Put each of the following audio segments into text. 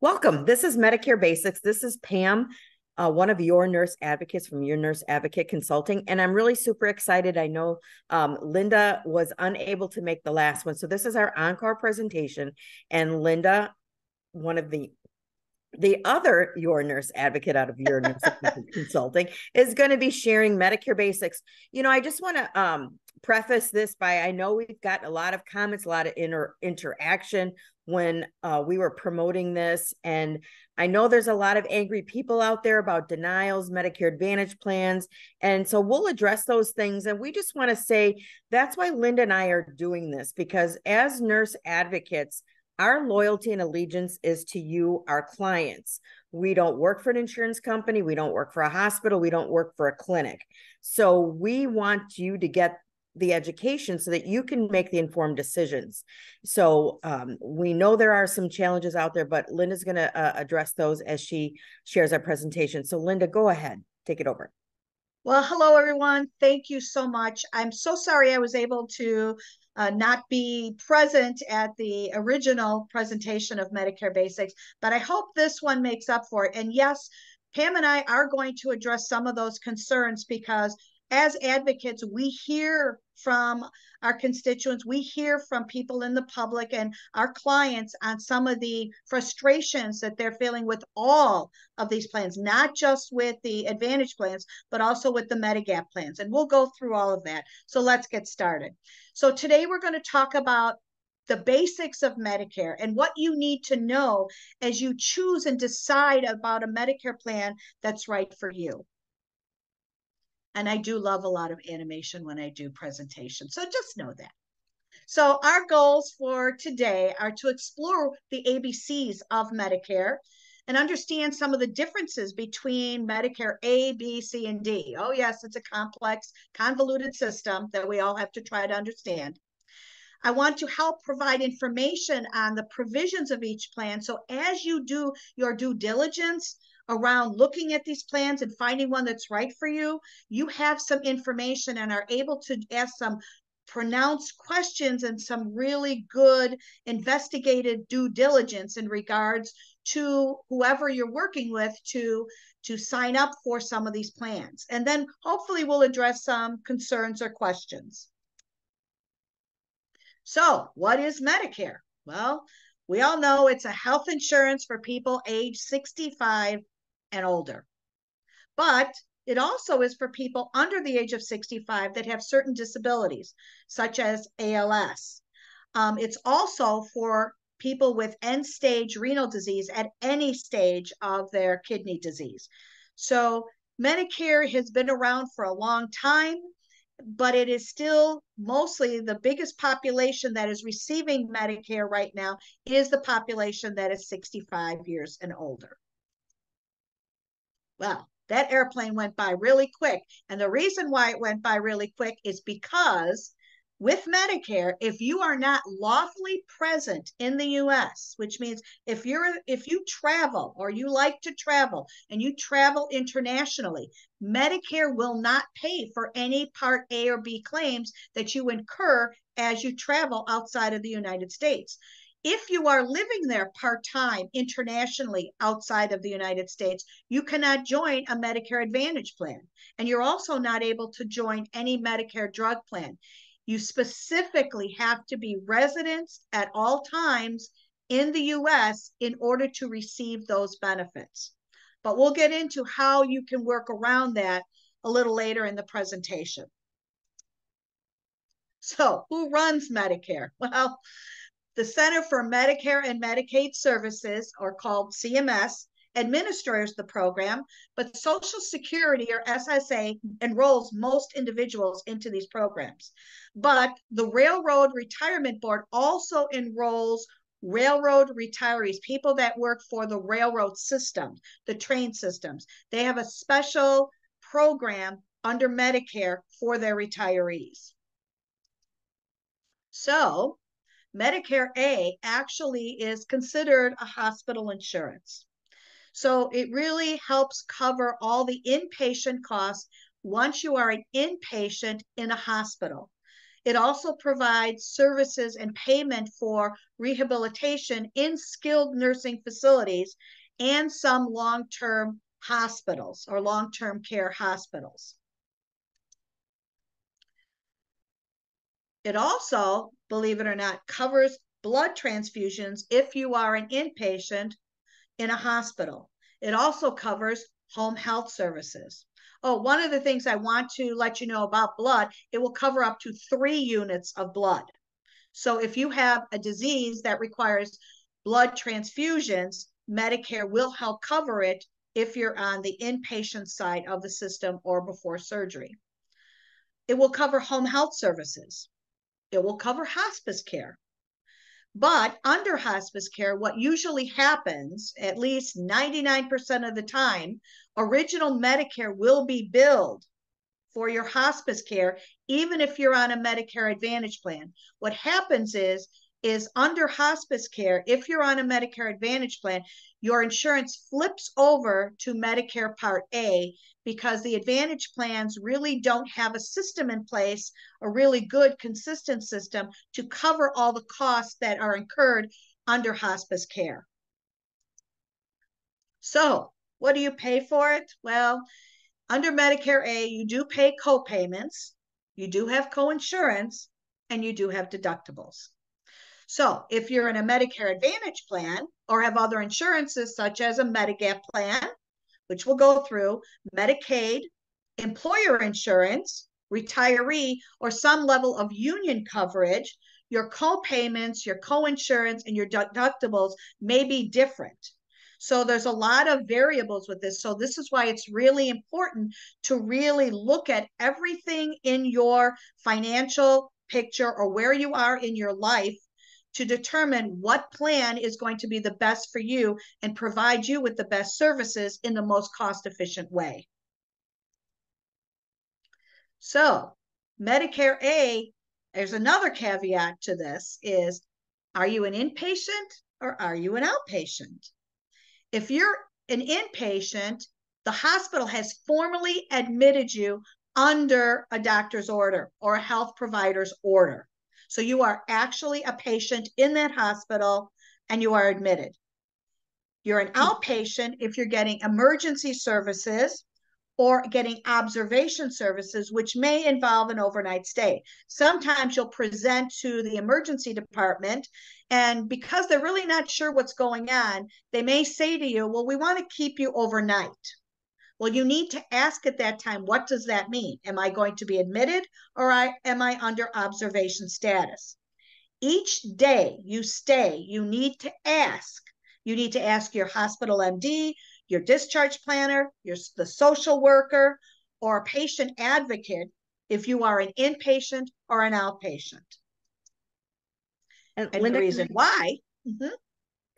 Welcome. This is Medicare Basics. This is Pam, uh, one of your nurse advocates from your nurse advocate consulting. And I'm really super excited. I know um, Linda was unable to make the last one. So this is our encore presentation. And Linda, one of the the other your nurse advocate out of your nurse consulting is going to be sharing medicare basics you know i just want to um, preface this by i know we've got a lot of comments a lot of inter- interaction when uh, we were promoting this. And I know there's a lot of angry people out there about denials, Medicare Advantage plans. And so we'll address those things. And we just want to say that's why Linda and I are doing this because as nurse advocates, our loyalty and allegiance is to you, our clients. We don't work for an insurance company. We don't work for a hospital. We don't work for a clinic. So we want you to get the education so that you can make the informed decisions. So um, we know there are some challenges out there, but Linda's going to uh, address those as she shares our presentation. So Linda, go ahead, take it over. Well, hello everyone. Thank you so much. I'm so sorry I was able to uh, not be present at the original presentation of Medicare Basics, but I hope this one makes up for it. And yes, Pam and I are going to address some of those concerns because as advocates, we hear from our constituents, we hear from people in the public and our clients on some of the frustrations that they're feeling with all of these plans, not just with the Advantage plans, but also with the Medigap plans. And we'll go through all of that. So let's get started. So today we're going to talk about the basics of Medicare and what you need to know as you choose and decide about a Medicare plan that's right for you. And I do love a lot of animation when I do presentations. So just know that. So our goals for today are to explore the ABCs of Medicare and understand some of the differences between Medicare A, B, C, and D. Oh, yes, it's a complex, convoluted system that we all have to try to understand. I want to help provide information on the provisions of each plan. So as you do your due diligence around looking at these plans and finding one that's right for you, you have some information and are able to ask some pronounced questions and some really good investigated due diligence in regards to whoever you're working with to to sign up for some of these plans. And then hopefully we'll address some concerns or questions. So what is medicare? Well we all know it's a health insurance for people age 65 and older. But it also is for people under the age of 65 that have certain disabilities, such as ALS. Um, it's also for people with end stage renal disease at any stage of their kidney disease. So Medicare has been around for a long time, but it is still mostly the biggest population that is receiving Medicare right now is the population that is 65 years and older. Well, that airplane went by really quick. And the reason why it went by really quick is because with Medicare, if you are not lawfully present in the US, which means if you're if you travel or you like to travel and you travel internationally, Medicare will not pay for any part A or B claims that you incur as you travel outside of the United States. If you are living there part time internationally outside of the United States, you cannot join a Medicare Advantage plan. And you're also not able to join any Medicare drug plan. You specifically have to be residents at all times in the US in order to receive those benefits. But we'll get into how you can work around that a little later in the presentation. So, who runs Medicare? Well, the Center for Medicare and Medicaid Services, or called CMS, administers the program, but Social Security or SSA enrolls most individuals into these programs. But the Railroad Retirement Board also enrolls railroad retirees, people that work for the railroad system, the train systems. They have a special program under Medicare for their retirees. So Medicare A actually is considered a hospital insurance. So it really helps cover all the inpatient costs once you are an inpatient in a hospital. It also provides services and payment for rehabilitation in skilled nursing facilities and some long term hospitals or long term care hospitals. It also, believe it or not, covers blood transfusions if you are an inpatient in a hospital. It also covers home health services. Oh, one of the things I want to let you know about blood, it will cover up to three units of blood. So if you have a disease that requires blood transfusions, Medicare will help cover it if you're on the inpatient side of the system or before surgery. It will cover home health services. It will cover hospice care. But under hospice care, what usually happens, at least 99% of the time, original Medicare will be billed for your hospice care, even if you're on a Medicare Advantage plan. What happens is, is under hospice care, if you're on a Medicare Advantage plan, your insurance flips over to Medicare Part A because the Advantage plans really don't have a system in place, a really good, consistent system to cover all the costs that are incurred under hospice care. So, what do you pay for it? Well, under Medicare A, you do pay co-payments, you do have co-insurance, and you do have deductibles. So if you're in a Medicare Advantage plan or have other insurances such as a Medigap plan, which we'll go through, Medicaid, employer insurance, retiree, or some level of union coverage, your co-payments, your co-insurance, and your deductibles may be different. So there's a lot of variables with this. So this is why it's really important to really look at everything in your financial picture or where you are in your life to determine what plan is going to be the best for you and provide you with the best services in the most cost efficient way. So, Medicare A, there's another caveat to this is are you an inpatient or are you an outpatient? If you're an inpatient, the hospital has formally admitted you under a doctor's order or a health provider's order. So you are actually a patient in that hospital and you are admitted. You're an outpatient if you're getting emergency services or getting observation services, which may involve an overnight stay. Sometimes you'll present to the emergency department, and because they're really not sure what's going on, they may say to you, Well, we want to keep you overnight. Well, you need to ask at that time, what does that mean? Am I going to be admitted or I, am I under observation status? Each day you stay, you need to ask. You need to ask your hospital MD, your discharge planner, your the social worker, or a patient advocate if you are an inpatient or an outpatient. And, and Linda, the reason why. Mm-hmm.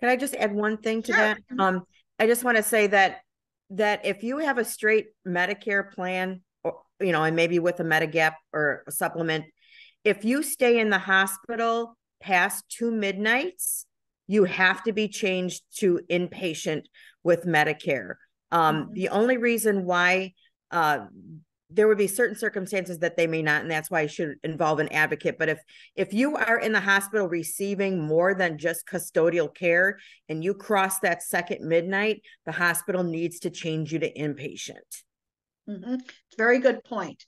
Can I just add one thing to sure. that? Mm-hmm. Um, I just want to say that that if you have a straight Medicare plan, or, you know, and maybe with a Medigap or a supplement, if you stay in the hospital past two midnights, you have to be changed to inpatient with Medicare. Um, mm-hmm. The only reason why uh, there would be certain circumstances that they may not and that's why it should involve an advocate. But if if you are in the hospital receiving more than just custodial care and you cross that second midnight the hospital needs to change you to inpatient. Mm-hmm. very good point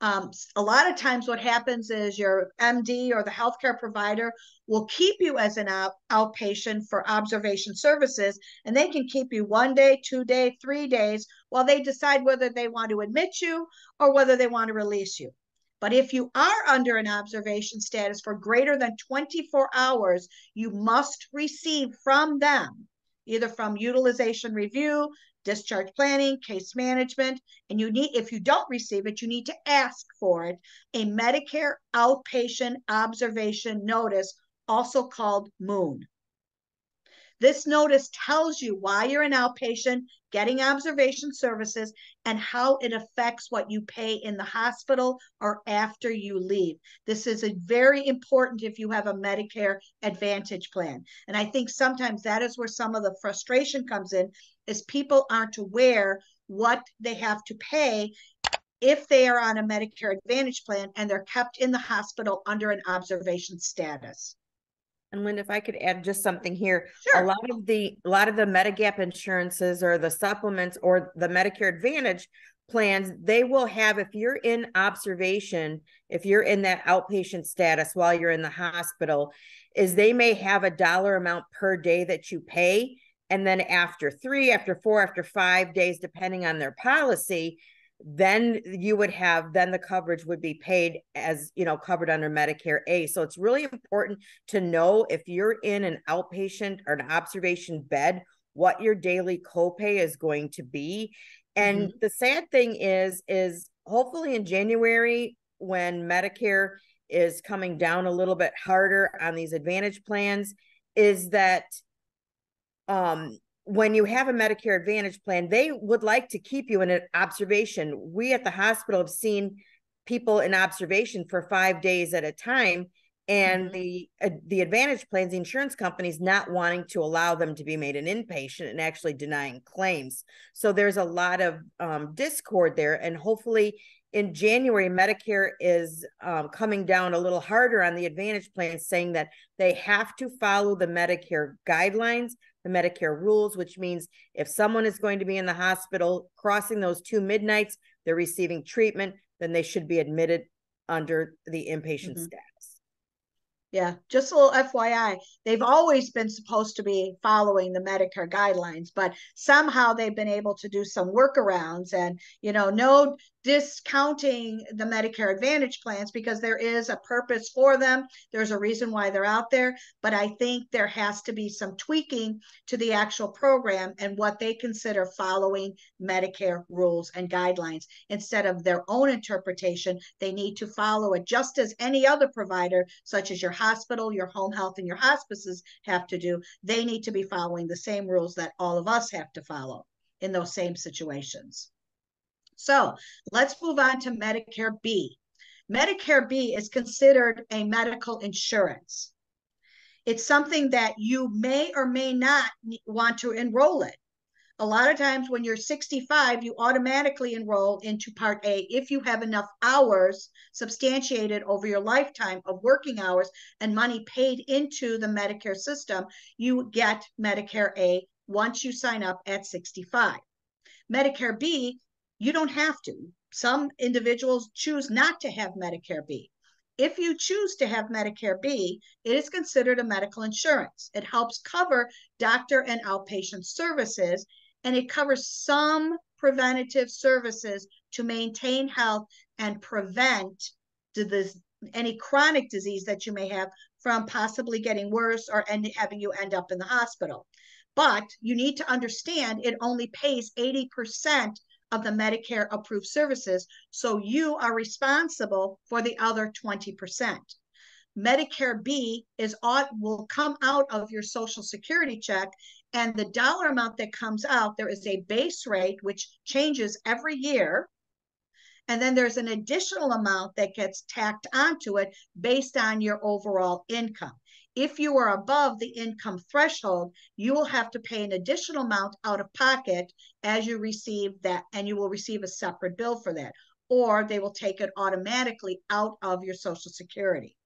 um, a lot of times what happens is your md or the healthcare provider will keep you as an out, outpatient for observation services and they can keep you one day two day three days while they decide whether they want to admit you or whether they want to release you. But if you are under an observation status for greater than 24 hours you must receive from them either from utilization review discharge planning, case management, and you need, if you don't receive it, you need to ask for it, a Medicare outpatient observation notice, also called MOON. This notice tells you why you're an outpatient getting observation services and how it affects what you pay in the hospital or after you leave. This is very important if you have a Medicare Advantage plan. And I think sometimes that is where some of the frustration comes in is people aren't aware what they have to pay if they are on a Medicare Advantage plan and they're kept in the hospital under an observation status. And Linda, if I could add just something here, Sure. a lot of the a lot of the Medigap insurances or the supplements or the Medicare Advantage plans, they will have if you're in observation, if you're in that outpatient status while you're in the hospital, is they may have a dollar amount per day that you pay. And then after three, after four, after five days, depending on their policy, then you would have then the coverage would be paid as you know covered under medicare a so it's really important to know if you're in an outpatient or an observation bed what your daily copay is going to be and mm-hmm. the sad thing is is hopefully in january when medicare is coming down a little bit harder on these advantage plans is that um when you have a Medicare Advantage plan, they would like to keep you in an observation. We at the hospital have seen people in observation for five days at a time, and mm-hmm. the uh, the Advantage plans, the insurance companies, not wanting to allow them to be made an inpatient and actually denying claims. So there's a lot of um, discord there, and hopefully. In January, Medicare is um, coming down a little harder on the Advantage plans, saying that they have to follow the Medicare guidelines the Medicare rules, which means if someone is going to be in the hospital crossing those two midnights, they're receiving treatment, then they should be admitted under the inpatient mm-hmm. status. Yeah, just a little FYI. They've always been supposed to be following the Medicare guidelines, but somehow they've been able to do some workarounds and, you know, no discounting the Medicare Advantage plans because there is a purpose for them. There's a reason why they're out there. But I think there has to be some tweaking to the actual program and what they consider following Medicare rules and guidelines. Instead of their own interpretation, they need to follow it just as any other provider, such as your hospital, your home health, and your hospices have to do. They need to be following the same rules that all of us have to follow in those same situations. So let's move on to Medicare B. Medicare B is considered a medical insurance. It's something that you may or may not want to enroll in. A lot of times when you're 65, you automatically enroll into Part A if you have enough hours substantiated over your lifetime of working hours and money paid into the Medicare system. You get Medicare A once you sign up at 65. Medicare B you don't have to. Some individuals choose not to have Medicare B. If you choose to have Medicare B, it is considered a medical insurance. It helps cover doctor and outpatient services, and it covers some preventative services to maintain health and prevent any chronic disease that you may have from possibly getting worse or end, having you end up in the hospital. But you need to understand it only pays 80% of the Medicare approved services. So you are responsible for the other 20%. Medicare B is will come out of your social security check and the dollar amount that comes out there is a base rate which changes every year and then there's an additional amount that gets tacked onto it based on your overall income if you are above the income threshold, you will have to pay an additional amount out of pocket as you receive that, and you will receive a separate bill for that, or they will take it automatically out of your Social Security.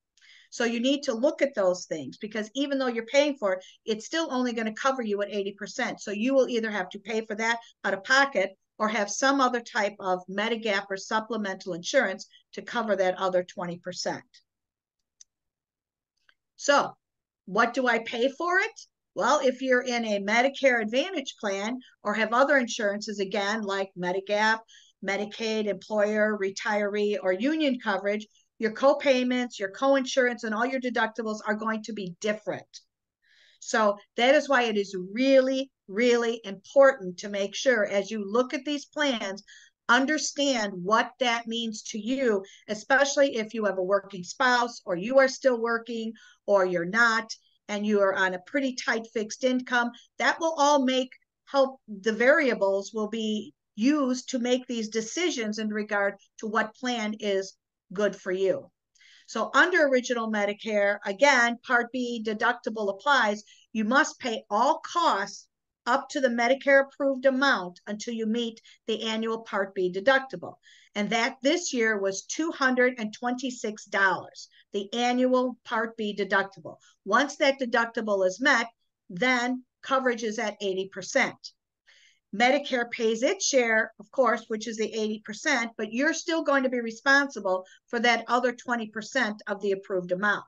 So you need to look at those things because even though you're paying for it, it's still only going to cover you at 80%. So you will either have to pay for that out of pocket or have some other type of Medigap or supplemental insurance to cover that other 20%. So, what do I pay for it? Well, if you're in a Medicare Advantage plan or have other insurances, again, like Medigap, Medicaid, employer, retiree, or union coverage, your co-payments, your co-insurance, and all your deductibles are going to be different. So that is why it is really, really important to make sure as you look at these plans, understand what that means to you, especially if you have a working spouse or you are still working or you're not and you are on a pretty tight fixed income. That will all make help the variables will be used to make these decisions in regard to what plan is good for you. So under original Medicare, again, Part B deductible applies. You must pay all costs up to the Medicare approved amount until you meet the annual Part B deductible. And that this year was $226, the annual Part B deductible. Once that deductible is met, then coverage is at 80%. Medicare pays its share, of course, which is the 80%, but you're still going to be responsible for that other 20% of the approved amount.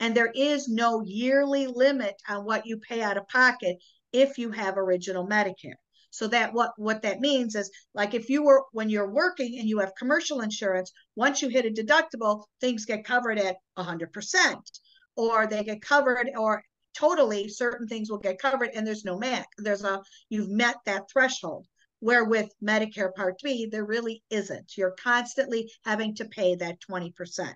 And there is no yearly limit on what you pay out of pocket if you have original Medicare. So that what what that means is like if you were when you're working and you have commercial insurance, once you hit a deductible, things get covered at 100% or they get covered or totally certain things will get covered and there's no mac. There's a you've met that threshold where with medicare part b there really isn't. You're constantly having to pay that 20%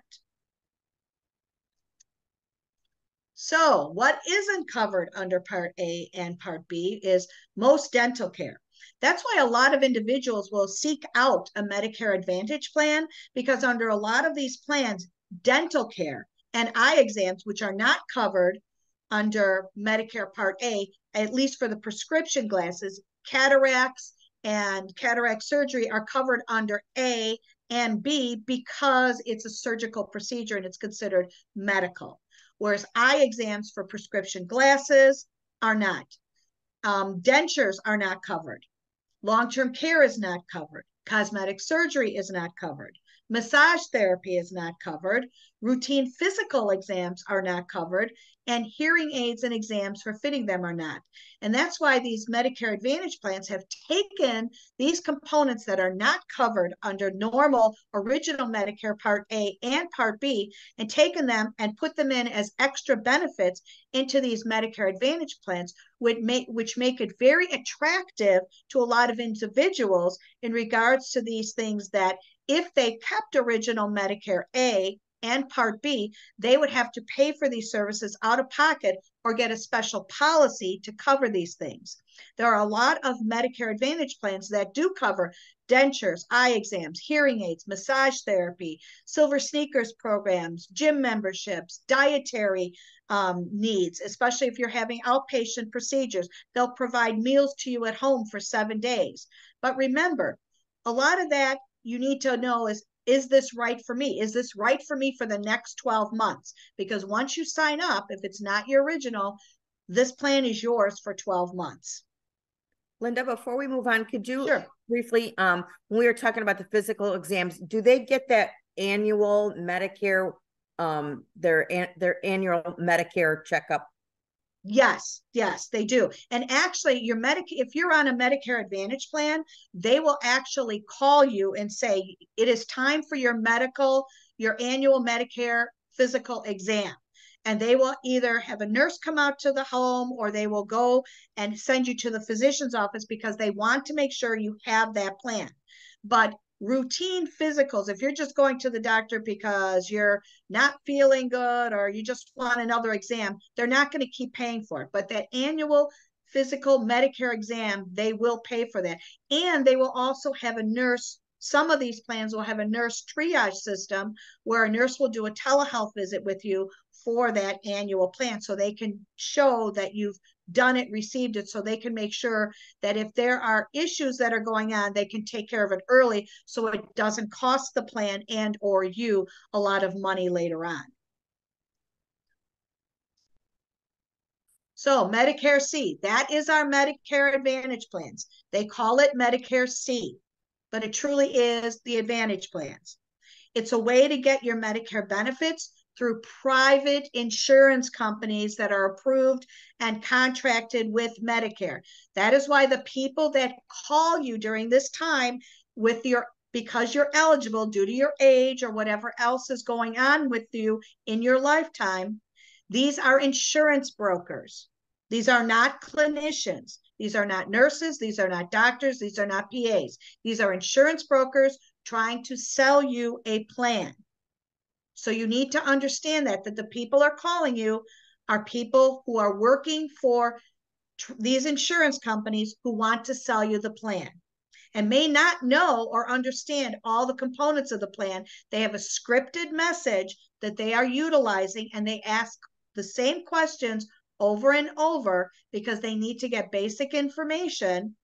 so what isn't covered under part a and part b is most dental care. That's why a lot of individuals will seek out a medicare advantage plan because under a lot of these plans dental care and eye exams which are not covered under Medicare Part A, at least for the prescription glasses, cataracts and cataract surgery are covered under A and B because it's a surgical procedure and it's considered medical. Whereas eye exams for prescription glasses are not. Um, dentures are not covered. Long term care is not covered. Cosmetic surgery is not covered. Massage therapy is not covered. Routine physical exams are not covered and hearing aids and exams for fitting them are not. And that's why these Medicare Advantage plans have taken these components that are not covered under normal original Medicare Part A and Part B and taken them and put them in as extra benefits into these Medicare Advantage plans, which make, which make it very attractive to a lot of individuals in regards to these things that if they kept original Medicare A and Part B, they would have to pay for these services out of pocket or get a special policy to cover these things. There are a lot of Medicare Advantage plans that do cover dentures, eye exams, hearing aids, massage therapy, silver sneakers programs, gym memberships, dietary um, needs, especially if you're having outpatient procedures. They'll provide meals to you at home for seven days. But remember, a lot of that you need to know is is this right for me? Is this right for me for the next 12 months? Because once you sign up, if it's not your original, this plan is yours for 12 months. Linda, before we move on, could you sure. briefly, um, when we were talking about the physical exams, do they get that annual Medicare, um, their their annual Medicare checkup Yes, yes, they do. And actually, your medic if you're on a Medicare Advantage plan, they will actually call you and say, it is time for your medical, your annual Medicare physical exam. And they will either have a nurse come out to the home or they will go and send you to the physician's office because they want to make sure you have that plan. But routine physicals, if you're just going to the doctor because you're not feeling good or you just want another exam, they're not going to keep paying for it. But that annual physical Medicare exam, they will pay for that. And they will also have a nurse. Some of these plans will have a nurse triage system where a nurse will do a telehealth visit with you for that annual plan so they can show that you've done it, received it, so they can make sure that if there are issues that are going on, they can take care of it early so it doesn't cost the plan and or you a lot of money later on. So Medicare C, that is our Medicare Advantage plans. They call it Medicare C, but it truly is the Advantage plans. It's a way to get your Medicare benefits through private insurance companies that are approved and contracted with Medicare. That is why the people that call you during this time with your because you're eligible due to your age or whatever else is going on with you in your lifetime, these are insurance brokers. These are not clinicians. These are not nurses. These are not doctors. These are not PAs. These are insurance brokers trying to sell you a plan. So you need to understand that that the people are calling you are people who are working for these insurance companies who want to sell you the plan and may not know or understand all the components of the plan. They have a scripted message that they are utilizing and they ask the same questions over and over because they need to get basic information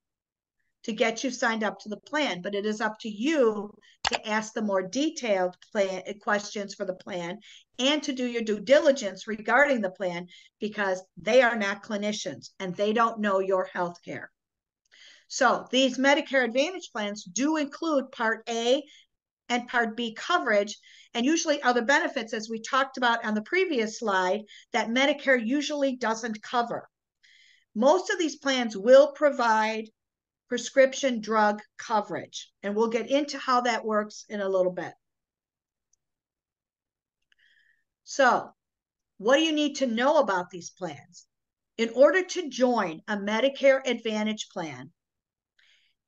to get you signed up to the plan, but it is up to you to ask the more detailed plan eh, questions for the plan and to do your due diligence regarding the plan because they are not clinicians and they don't know your health care. So these Medicare Advantage plans do include Part A and Part B coverage, and usually other benefits, as we talked about on the previous slide, that Medicare usually doesn't cover. Most of these plans will provide prescription drug coverage. And we'll get into how that works in a little bit. So, what do you need to know about these plans? In order to join a Medicare Advantage plan,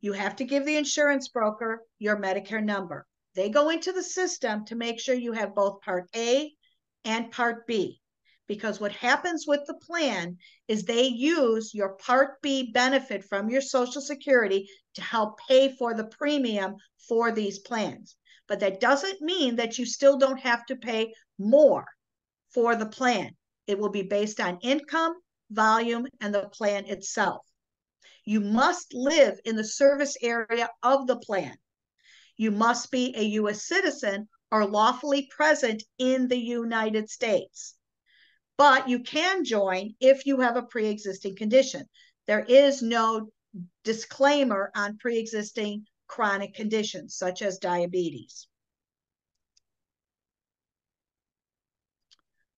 you have to give the insurance broker your Medicare number. They go into the system to make sure you have both Part A and Part B because what happens with the plan is they use your Part B benefit from your Social Security to help pay for the premium for these plans. But that doesn't mean that you still don't have to pay more for the plan. It will be based on income, volume, and the plan itself. You must live in the service area of the plan. You must be a U.S. citizen or lawfully present in the United States but you can join if you have a pre-existing condition. There is no disclaimer on pre-existing chronic conditions such as diabetes.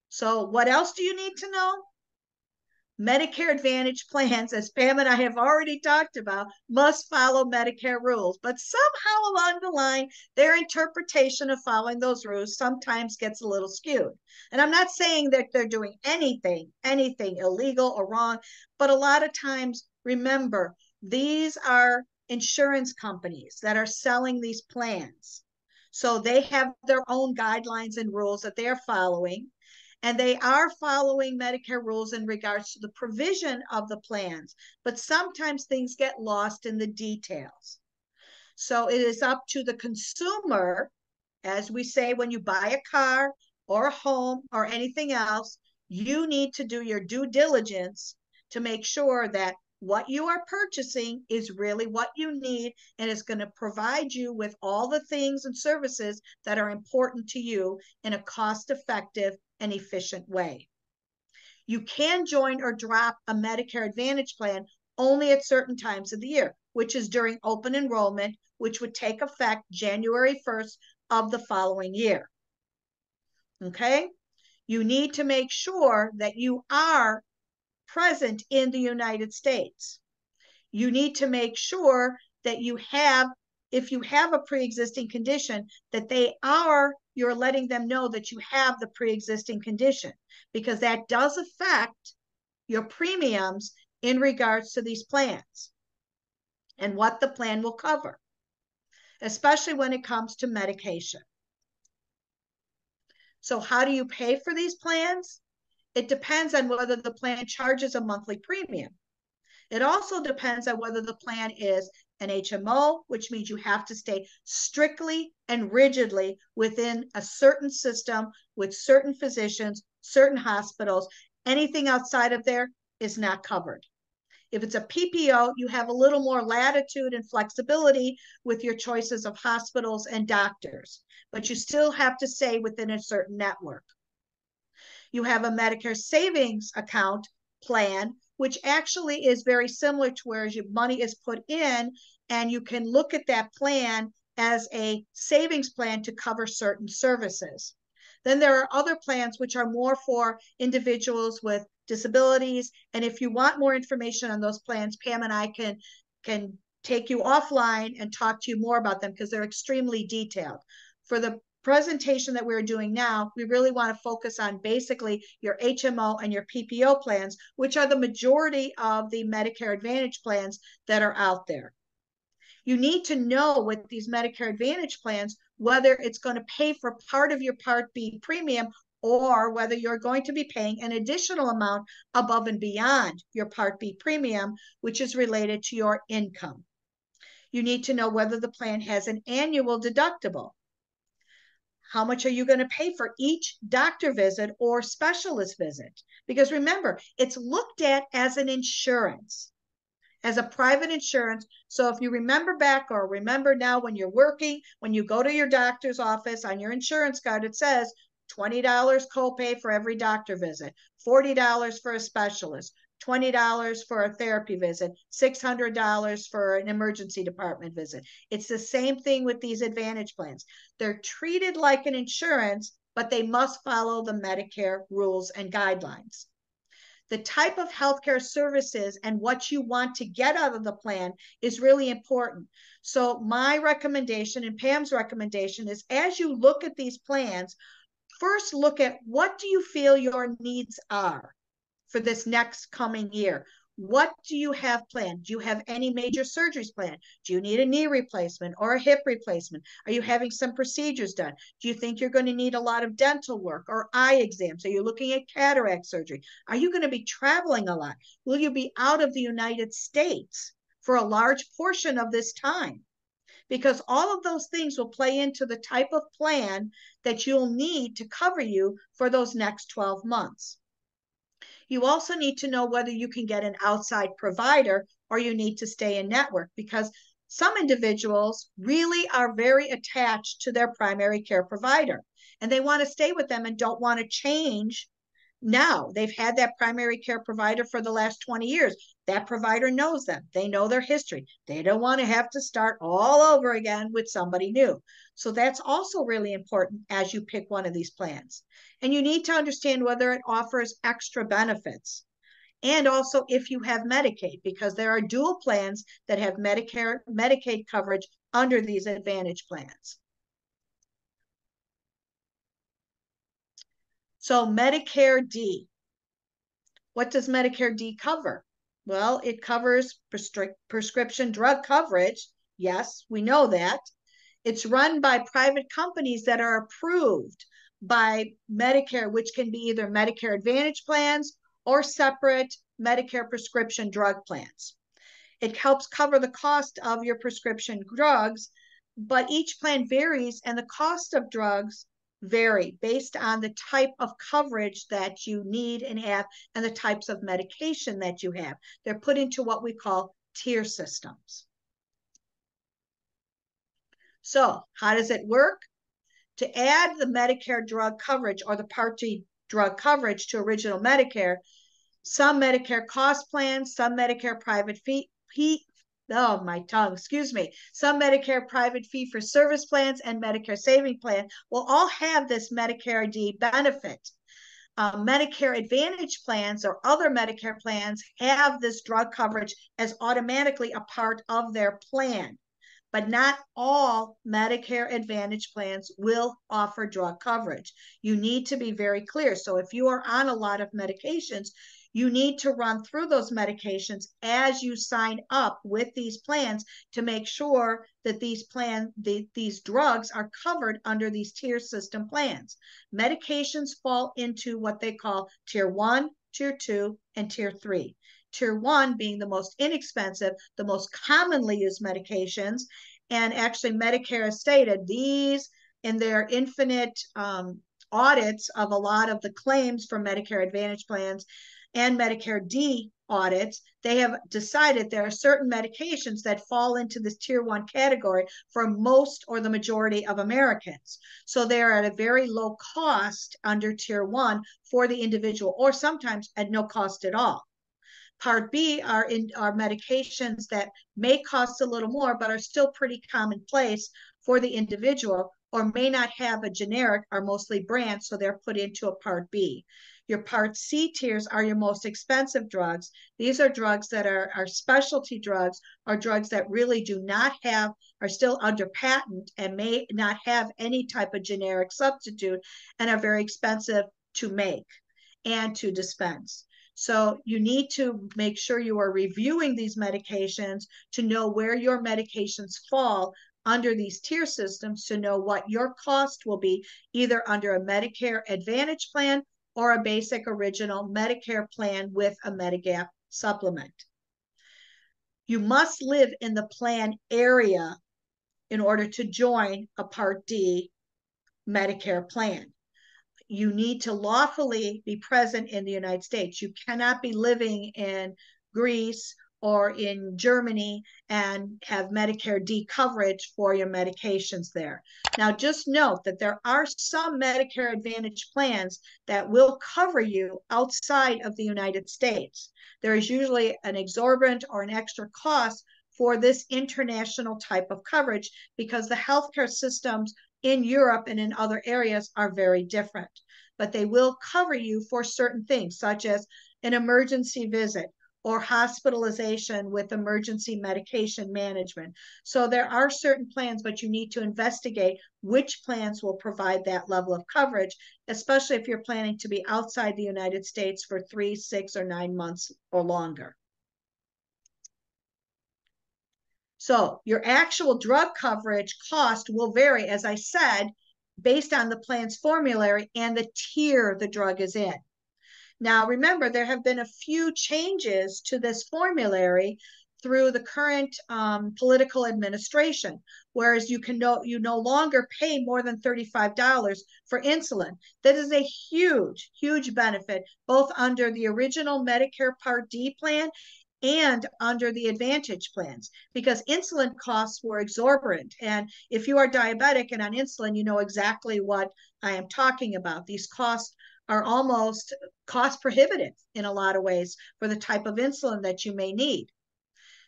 So what else do you need to know? Medicare Advantage plans, as Pam and I have already talked about, must follow Medicare rules. But somehow along the line, their interpretation of following those rules sometimes gets a little skewed. And I'm not saying that they're doing anything, anything illegal or wrong, but a lot of times, remember, these are insurance companies that are selling these plans. So they have their own guidelines and rules that they're following and they are following Medicare rules in regards to the provision of the plans, but sometimes things get lost in the details. So it is up to the consumer, as we say when you buy a car or a home or anything else, you need to do your due diligence to make sure that what you are purchasing is really what you need and is going to provide you with all the things and services that are important to you in a cost effective and efficient way. You can join or drop a Medicare Advantage plan only at certain times of the year, which is during open enrollment, which would take effect January 1st of the following year. Okay? You need to make sure that you are present in the United States. You need to make sure that you have, if you have a pre existing condition, that they are you're letting them know that you have the pre-existing condition because that does affect your premiums in regards to these plans and what the plan will cover, especially when it comes to medication. So how do you pay for these plans? It depends on whether the plan charges a monthly premium. It also depends on whether the plan is an HMO, which means you have to stay strictly and rigidly within a certain system with certain physicians, certain hospitals. Anything outside of there is not covered. If it's a PPO, you have a little more latitude and flexibility with your choices of hospitals and doctors, but you still have to stay within a certain network. You have a Medicare savings account plan, which actually is very similar to where your money is put in and you can look at that plan as a savings plan to cover certain services. Then there are other plans which are more for individuals with disabilities. And if you want more information on those plans, Pam and I can can take you offline and talk to you more about them because they're extremely detailed. For the presentation that we're doing now, we really want to focus on basically your HMO and your PPO plans, which are the majority of the Medicare Advantage plans that are out there. You need to know with these Medicare Advantage plans whether it's going to pay for part of your Part B premium or whether you're going to be paying an additional amount above and beyond your Part B premium, which is related to your income. You need to know whether the plan has an annual deductible. How much are you going to pay for each doctor visit or specialist visit? Because remember, it's looked at as an insurance, as a private insurance. So if you remember back or remember now when you're working, when you go to your doctor's office on your insurance card, it says $20 copay for every doctor visit, $40 for a specialist, $20 for a therapy visit, $600 for an emergency department visit. It's the same thing with these Advantage plans. They're treated like an insurance, but they must follow the Medicare rules and guidelines. The type of healthcare services and what you want to get out of the plan is really important. So, my recommendation and Pam's recommendation is as you look at these plans, first look at what do you feel your needs are for this next coming year. What do you have planned? Do you have any major surgeries planned? Do you need a knee replacement or a hip replacement? Are you having some procedures done? Do you think you're going to need a lot of dental work or eye exams? Are you looking at cataract surgery? Are you going to be traveling a lot? Will you be out of the United States for a large portion of this time? Because all of those things will play into the type of plan that you'll need to cover you for those next 12 months. You also need to know whether you can get an outside provider or you need to stay in network because some individuals really are very attached to their primary care provider and they want to stay with them and don't want to change now. They've had that primary care provider for the last 20 years. That provider knows them, they know their history. They don't want to have to start all over again with somebody new. So that's also really important as you pick one of these plans. And you need to understand whether it offers extra benefits. And also if you have Medicaid, because there are dual plans that have Medicare, Medicaid coverage under these advantage plans. So Medicare D. What does Medicare D cover? Well, it covers prescription drug coverage. Yes, we know that. It's run by private companies that are approved by Medicare, which can be either Medicare Advantage plans or separate Medicare prescription drug plans. It helps cover the cost of your prescription drugs, but each plan varies and the cost of drugs vary based on the type of coverage that you need and have and the types of medication that you have. They're put into what we call tier systems. So, how does it work? To add the Medicare drug coverage or the Part D drug coverage to original Medicare, some Medicare cost plans, some Medicare private fee, oh my tongue excuse me some medicare private fee for service plans and medicare saving plan will all have this medicare d benefit uh, medicare advantage plans or other medicare plans have this drug coverage as automatically a part of their plan but not all Medicare Advantage plans will offer drug coverage. You need to be very clear. So, if you are on a lot of medications, you need to run through those medications as you sign up with these plans to make sure that these plan the, these drugs are covered under these tier system plans. Medications fall into what they call tier 1, tier 2, and tier 3. Tier 1 being the most inexpensive, the most commonly used medications, and actually Medicare has stated these in their infinite um, audits of a lot of the claims for Medicare Advantage plans and Medicare D audits, they have decided there are certain medications that fall into this tier one category for most or the majority of Americans. So they're at a very low cost under tier one for the individual, or sometimes at no cost at all. Part B are in are medications that may cost a little more, but are still pretty commonplace for the individual, or may not have a generic, are mostly brand, so they're put into a Part B. Your Part C tiers are your most expensive drugs. These are drugs that are, are specialty drugs or drugs that really do not have, are still under patent and may not have any type of generic substitute and are very expensive to make and to dispense. So you need to make sure you are reviewing these medications to know where your medications fall under these tier systems to know what your cost will be either under a Medicare Advantage plan or a basic original Medicare plan with a Medigap supplement. You must live in the plan area in order to join a Part D Medicare plan. You need to lawfully be present in the United States. You cannot be living in Greece or in Germany and have Medicare D coverage for your medications there. Now, just note that there are some Medicare Advantage plans that will cover you outside of the United States. There is usually an exorbitant or an extra cost for this international type of coverage because the healthcare systems in Europe and in other areas are very different. But they will cover you for certain things, such as an emergency visit or hospitalization with emergency medication management. So there are certain plans, but you need to investigate which plans will provide that level of coverage, especially if you're planning to be outside the United States for three, six, or nine months or longer. So your actual drug coverage cost will vary, as I said, based on the plan's formulary and the tier the drug is in. Now, remember, there have been a few changes to this formulary through the current um, political administration, whereas you can no you no longer pay more than $35 for insulin. That is a huge, huge benefit, both under the original Medicare Part D plan and under the Advantage plans, because insulin costs were exorbitant. And if you are diabetic and on insulin, you know exactly what I am talking about. These costs are almost cost prohibitive in a lot of ways for the type of insulin that you may need.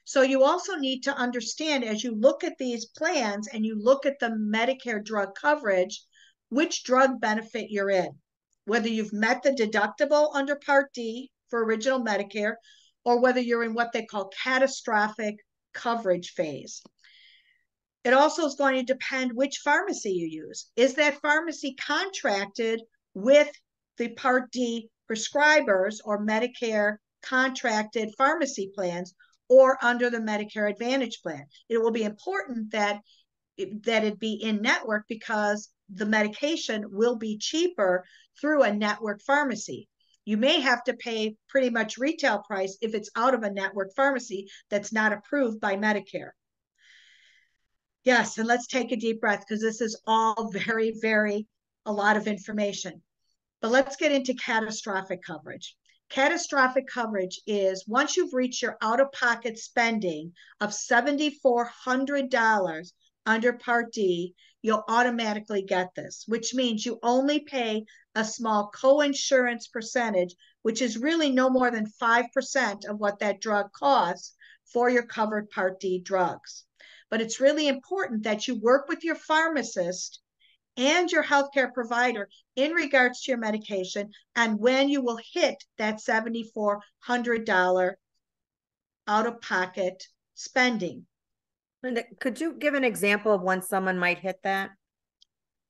So you also need to understand as you look at these plans and you look at the Medicare drug coverage, which drug benefit you're in, whether you've met the deductible under Part D for original Medicare, or whether you're in what they call catastrophic coverage phase. It also is going to depend which pharmacy you use. Is that pharmacy contracted with the Part D prescribers or Medicare contracted pharmacy plans or under the Medicare Advantage plan. It will be important that it, that it be in network because the medication will be cheaper through a network pharmacy. You may have to pay pretty much retail price if it's out of a network pharmacy that's not approved by Medicare. Yes, and let's take a deep breath because this is all very, very a lot of information. But let's get into catastrophic coverage. Catastrophic coverage is once you've reached your out of pocket spending of $7,400 under Part D, you'll automatically get this, which means you only pay a small co-insurance percentage, which is really no more than 5% of what that drug costs for your covered Part D drugs. But it's really important that you work with your pharmacist and your healthcare provider in regards to your medication and when you will hit that $7,400 out of pocket spending. Linda, could you give an example of when someone might hit that?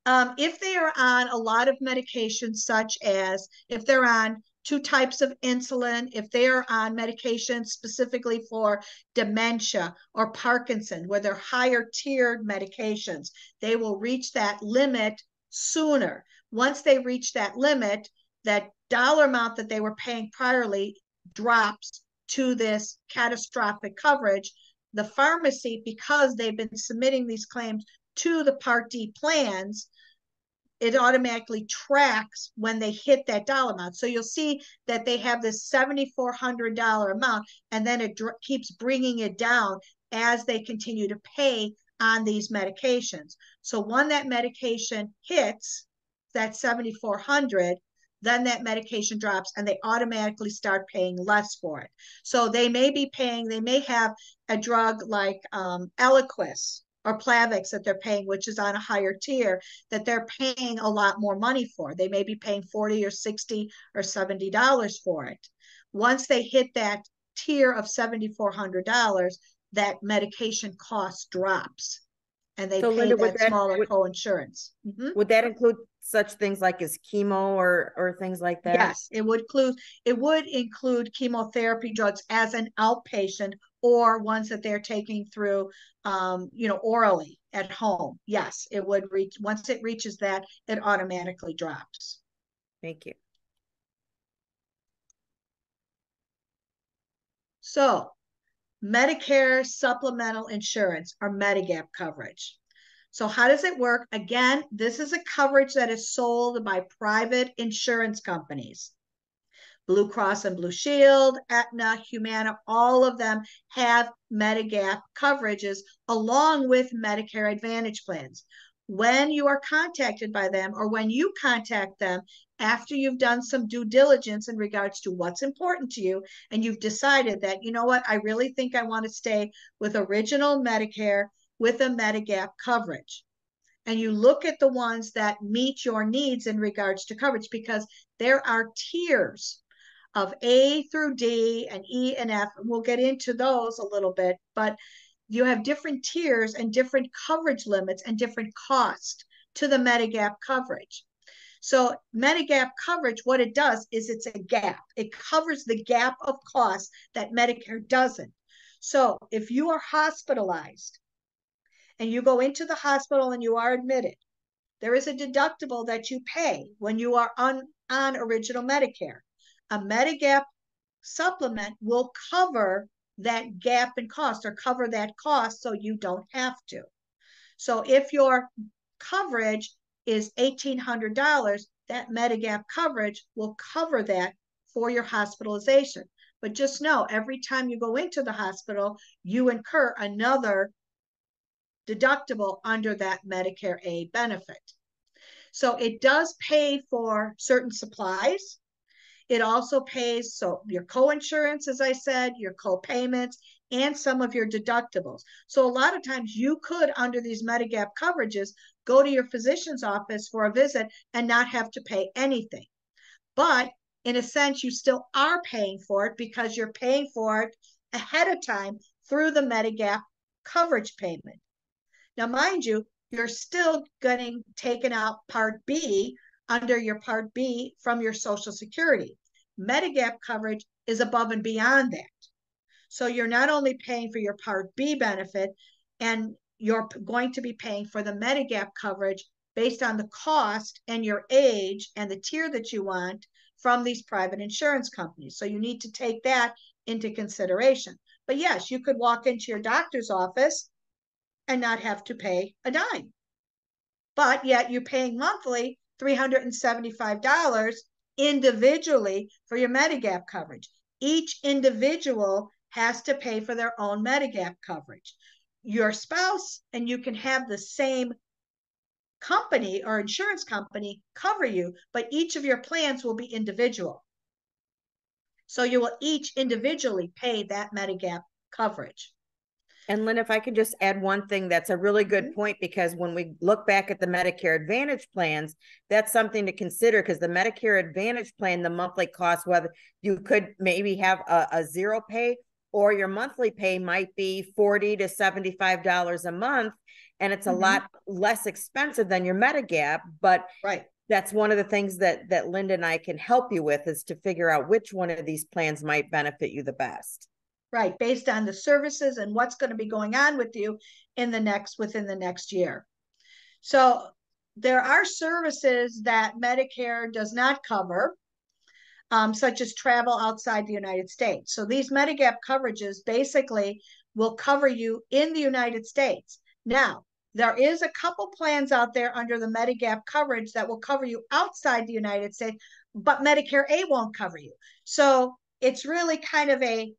Um, if they are on a lot of medications, such as if they're on two types of insulin, if they are on medication specifically for dementia or Parkinson, where they're higher tiered medications, they will reach that limit sooner. Once they reach that limit, that dollar amount that they were paying priorly drops to this catastrophic coverage. The pharmacy, because they've been submitting these claims to the Part D plans, it automatically tracks when they hit that dollar amount. So you'll see that they have this $7,400 amount, and then it dr- keeps bringing it down as they continue to pay on these medications. So when that medication hits that 7,400, then that medication drops and they automatically start paying less for it. So they may be paying, they may have a drug like um, Eliquis or Plavix that they're paying, which is on a higher tier, that they're paying a lot more money for. They may be paying 40 or 60 or $70 for it. Once they hit that tier of $7,400, that medication cost drops and they so pay Linda, that, that smaller would, co-insurance. Mm-hmm. Would that include such things like as chemo or or things like that? Yes, it would include it would include chemotherapy drugs as an outpatient or ones that they're taking through um, you know, orally at home. Yes, it would reach once it reaches that, it automatically drops. Thank you. So Medicare supplemental insurance or Medigap coverage. So, how does it work? Again, this is a coverage that is sold by private insurance companies. Blue Cross and Blue Shield, Aetna, Humana, all of them have Medigap coverages along with Medicare Advantage plans. When you are contacted by them or when you contact them after you've done some due diligence in regards to what's important to you and you've decided that, you know what, I really think I want to stay with original Medicare with a Medigap coverage and you look at the ones that meet your needs in regards to coverage because there are tiers of A through D and E and F. And we'll get into those a little bit, but you have different tiers and different coverage limits and different cost to the Medigap coverage. So Medigap coverage, what it does is it's a gap. It covers the gap of cost that Medicare doesn't. So if you are hospitalized and you go into the hospital and you are admitted, there is a deductible that you pay when you are on, on original Medicare a Medigap supplement will cover that gap in cost or cover that cost so you don't have to. So if your coverage is $1,800, that Medigap coverage will cover that for your hospitalization. But just know every time you go into the hospital, you incur another deductible under that Medicare A benefit. So it does pay for certain supplies. It also pays so your co-insurance, as I said, your co-payments, and some of your deductibles. So a lot of times you could, under these Medigap coverages, go to your physician's office for a visit and not have to pay anything. But in a sense, you still are paying for it because you're paying for it ahead of time through the Medigap coverage payment. Now, mind you, you're still getting taken out Part B under your Part B from your Social Security. Medigap coverage is above and beyond that. So you're not only paying for your Part B benefit, and you're going to be paying for the Medigap coverage based on the cost and your age and the tier that you want from these private insurance companies. So you need to take that into consideration. But yes, you could walk into your doctor's office and not have to pay a dime. But yet you're paying monthly $375 individually for your Medigap coverage. Each individual has to pay for their own Medigap coverage. Your spouse and you can have the same company or insurance company cover you, but each of your plans will be individual. So you will each individually pay that Medigap coverage. And Lynn, if I could just add one thing, that's a really good mm-hmm. point because when we look back at the Medicare Advantage plans, that's something to consider because the Medicare Advantage plan, the monthly cost, whether you could maybe have a, a zero pay or your monthly pay might be 40 to $75 a month. And it's a mm-hmm. lot less expensive than your Medigap. But right. that's one of the things that that Linda and I can help you with is to figure out which one of these plans might benefit you the best right based on the services and what's going to be going on with you in the next within the next year. So there are services that medicare does not cover um, such as travel outside the united states. So these medigap coverages basically will cover you in the united states. Now there is a couple plans out there under the medigap coverage that will cover you outside the united states but medicare a won't cover you. So it's really kind of a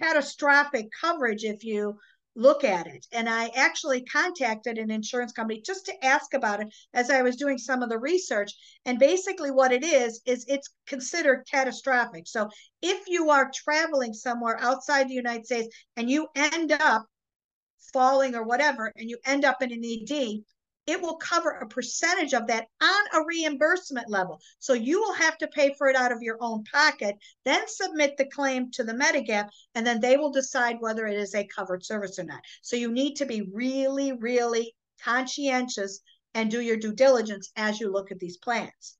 catastrophic coverage if you look at it. And I actually contacted an insurance company just to ask about it as I was doing some of the research. And basically, what it is, is it's considered catastrophic. So if you are traveling somewhere outside the United States and you end up falling or whatever, and you end up in an ED, it will cover a percentage of that on a reimbursement level. So you will have to pay for it out of your own pocket, then submit the claim to the Medigap, and then they will decide whether it is a covered service or not. So you need to be really, really conscientious and do your due diligence as you look at these plans.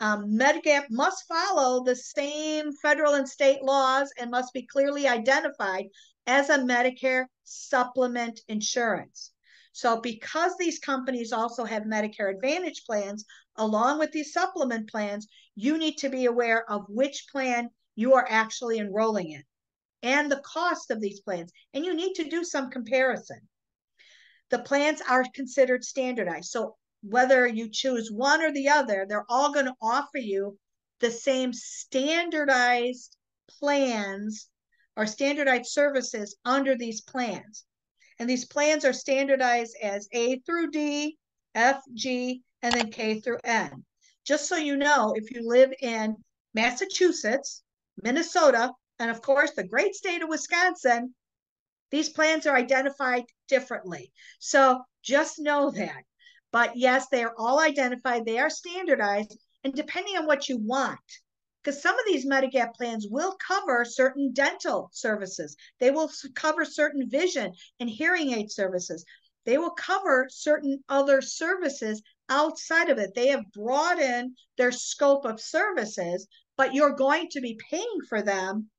Um, Medigap must follow the same federal and state laws and must be clearly identified as a Medicare supplement insurance. So, because these companies also have Medicare Advantage plans along with these supplement plans, you need to be aware of which plan you are actually enrolling in and the cost of these plans. And you need to do some comparison. the plans are considered standardized. So whether you choose one or the other, they're all going to offer you the same standardized plans or standardized services under these plans. And these plans are standardized as A through D, F, G, and then K through N. Just so you know, if you live in Massachusetts, Minnesota, and of course the great state of Wisconsin, these plans are identified differently. So just know that. But yes, they are all identified, they are standardized, and depending on what you want, because some of these Medigap plans will cover certain dental services, they will cover certain vision and hearing aid services, they will cover certain other services outside of it. They have broadened their scope of services, but you're going to be paying for them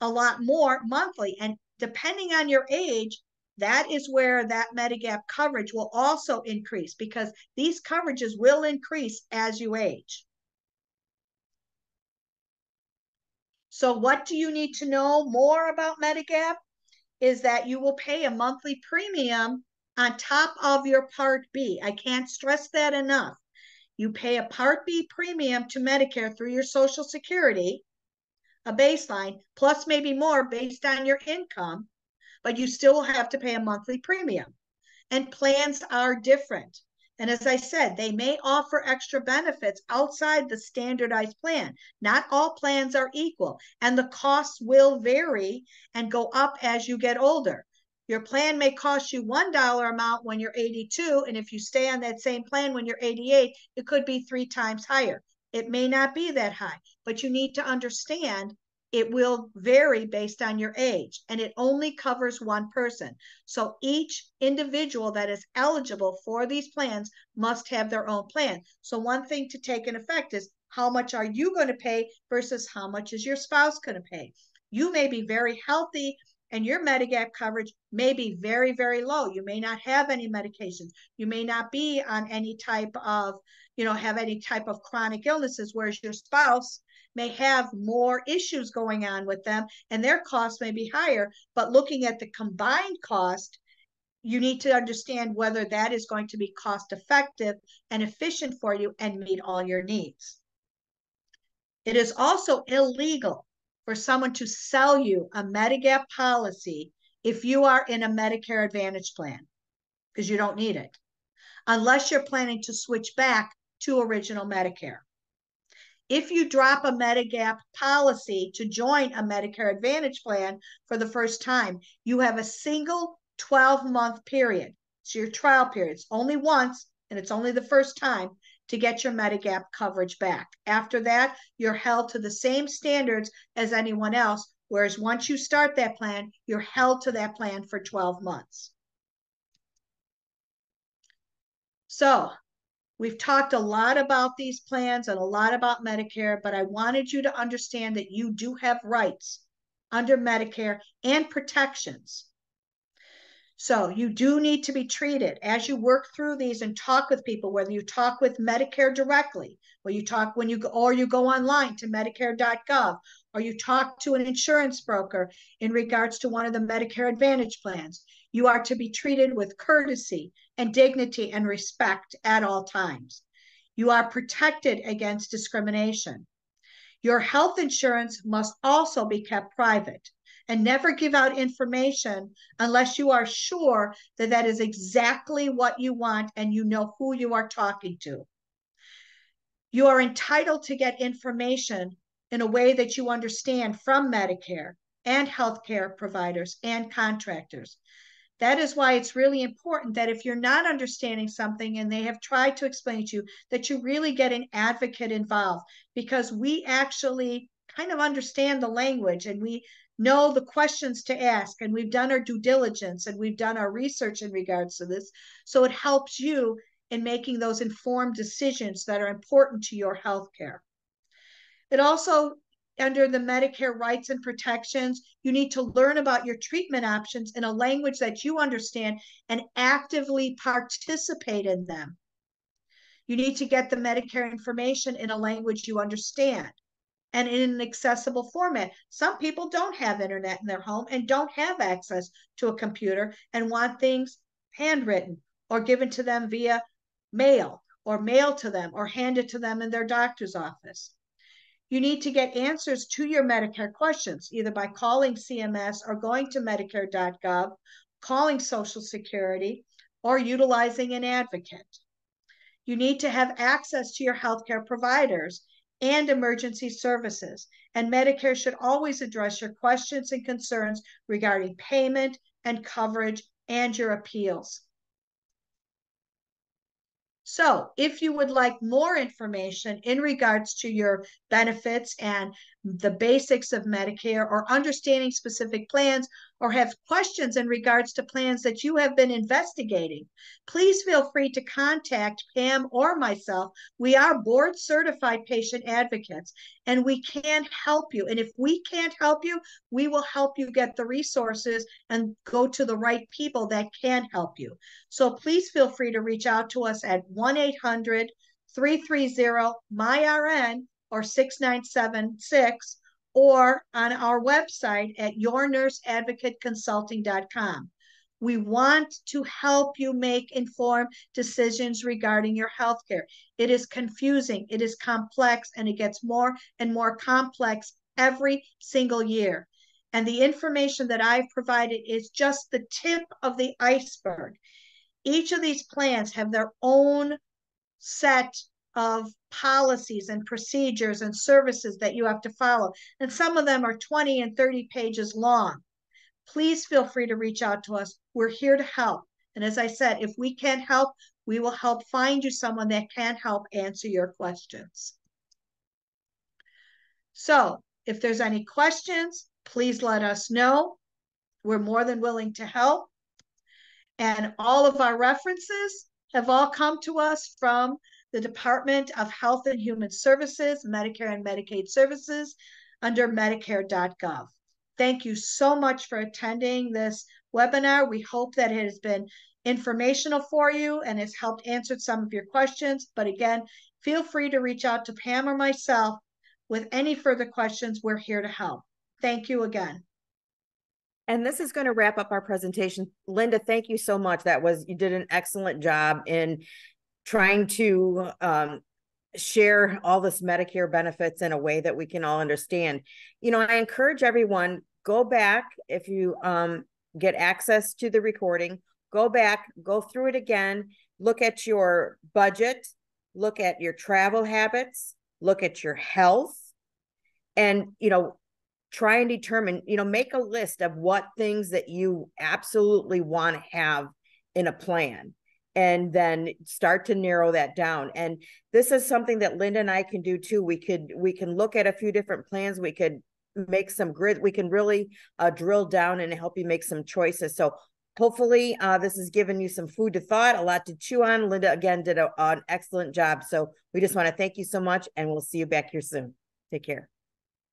a lot more monthly. And depending on your age, that is where that Medigap coverage will also increase because these coverages will increase as you age. So what do you need to know more about Medigap? Is that you will pay a monthly premium on top of your Part B. I can't stress that enough. You pay a Part B premium to Medicare through your Social Security, a baseline, plus maybe more based on your income but you still have to pay a monthly premium. And plans are different. And as I said, they may offer extra benefits outside the standardized plan. Not all plans are equal, and the costs will vary and go up as you get older. Your plan may cost you $1 amount when you're 82, and if you stay on that same plan when you're 88, it could be three times higher. It may not be that high, but you need to understand it will vary based on your age and it only covers one person. So each individual that is eligible for these plans must have their own plan. So one thing to take in effect is how much are you going to pay versus how much is your spouse going to pay? You may be very healthy and your Medigap coverage may be very, very low. You may not have any medications. You may not be on any type of, you know, have any type of chronic illnesses, whereas your spouse may have more issues going on with them and their costs may be higher. But looking at the combined cost, you need to understand whether that is going to be cost effective and efficient for you and meet all your needs. It is also illegal for someone to sell you a Medigap policy if you are in a Medicare Advantage plan, because you don't need it, unless you're planning to switch back to original Medicare. If you drop a Medigap policy to join a Medicare Advantage plan for the first time, you have a single 12 month period. So your trial period. It's only once and it's only the first time to get your Medigap coverage back. After that, you're held to the same standards as anyone else. Whereas once you start that plan, you're held to that plan for 12 months. So We've talked a lot about these plans and a lot about Medicare, but I wanted you to understand that you do have rights under Medicare and protections. So you do need to be treated as you work through these and talk with people, whether you talk with Medicare directly, or you talk when you go, or you go online to Medicare.gov, or you talk to an insurance broker in regards to one of the Medicare Advantage plans. You are to be treated with courtesy and dignity and respect at all times. You are protected against discrimination. Your health insurance must also be kept private and never give out information unless you are sure that that is exactly what you want and you know who you are talking to. You are entitled to get information in a way that you understand from Medicare and healthcare providers and contractors. That is why it's really important that if you're not understanding something and they have tried to explain to you, that you really get an advocate involved because we actually kind of understand the language and we know the questions to ask and we've done our due diligence and we've done our research in regards to this. So it helps you in making those informed decisions that are important to your health care. It also under the Medicare rights and protections, you need to learn about your treatment options in a language that you understand and actively participate in them. You need to get the Medicare information in a language you understand and in an accessible format. Some people don't have internet in their home and don't have access to a computer and want things handwritten, or given to them via mail, or mail to them, or handed to them in their doctor's office. You need to get answers to your Medicare questions, either by calling CMS or going to Medicare.gov, calling Social Security, or utilizing an advocate. You need to have access to your healthcare providers and emergency services. And Medicare should always address your questions and concerns regarding payment and coverage and your appeals. So, if you would like more information in regards to your benefits and the basics of Medicare or understanding specific plans or have questions in regards to plans that you have been investigating, please feel free to contact Pam or myself. We are board certified patient advocates and we can help you. And if we can't help you, we will help you get the resources and go to the right people that can help you. So please feel free to reach out to us at 1 800 330 MyRN or 6976 or on our website at yournurseadvocateconsulting.com. We want to help you make informed decisions regarding your health care. It is confusing, it is complex, and it gets more and more complex every single year. And the information that I've provided is just the tip of the iceberg. Each of these plans have their own set of policies and procedures and services that you have to follow. And some of them are 20 and 30 pages long. Please feel free to reach out to us. We're here to help. And as I said, if we can't help, we will help find you someone that can help answer your questions. So if there's any questions, please let us know. We're more than willing to help. And all of our references have all come to us from the Department of Health and Human Services, Medicare and Medicaid Services under Medicare.gov. Thank you so much for attending this webinar. We hope that it has been informational for you and has helped answer some of your questions. But again, feel free to reach out to Pam or myself with any further questions. We're here to help. Thank you again. And this is going to wrap up our presentation. Linda, thank you so much. That was, you did an excellent job in trying to um, share all this Medicare benefits in a way that we can all understand. You know, I encourage everyone go back if you um, get access to the recording, go back, go through it again, look at your budget, look at your travel habits, look at your health, and you know, try and determine, you know, make a list of what things that you absolutely want to have in a plan and then start to narrow that down. And this is something that linda and i can do too. We could we can look at a few different plans. We could make some grid we can really uh, drill down and help you make some choices. So hopefully uh, this has given you some food to thought a lot to chew on. Linda again did a, an excellent job. So we just want to thank you so much and we'll see you back here soon. Take care.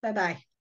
Bye bye